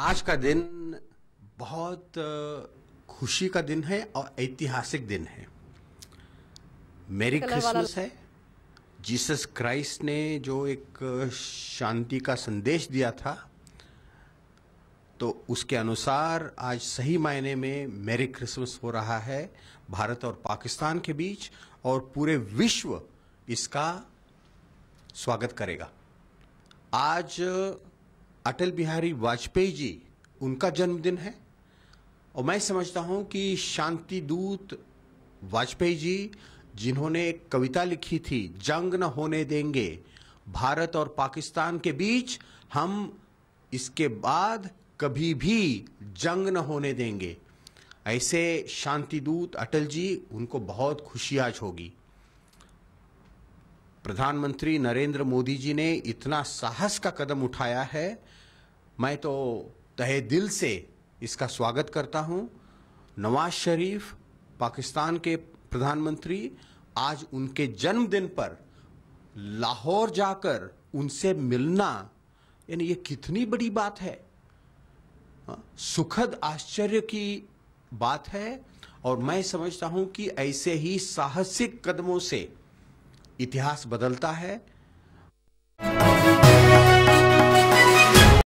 आज का दिन बहुत खुशी का दिन है और ऐतिहासिक दिन है। मेरी क्रिसमस है। जीसस क्राइस्ट ने जो एक शांति का संदेश दिया था तो उसके अनुसार आज सही मायने में मेरी क्रिसमस हो रहा है। भारत और पाकिस्तान के बीच और पूरे विश्व इसका स्वागत करेगा। आज अटल बिहारी वाजपेयी जी, उनका जन्मदिन है। और मैं समझता हूँ कि शांति दूत वाजपेयी जी, जिन्होंने एक कविता लिखी थी, जंग न होने देंगे, भारत और पाकिस्तान के बीच हम इसके बाद कभी भी जंग न होने देंगे। ऐसे शांति दूत अटल जी, उनको बहुत खुशी आज होगी। प्रधानमंत्री नरेंद्र मोदी जी ने इतना साहस का कदम उठाया है मैं तो तहे दिल से इसका स्वागत करता हूँ। नवाज़ शरीफ पाकिस्तान के प्रधानमंत्री आज उनके जन्मदिन पर लाहौर जाकर उनसे मिलना यानी ये कितनी बड़ी बात है। हाँ, सुखद आश्चर्य की बात है और मैं समझता हूँ कि ऐसे ही साहसिक कदमों से इतिहास बदलता है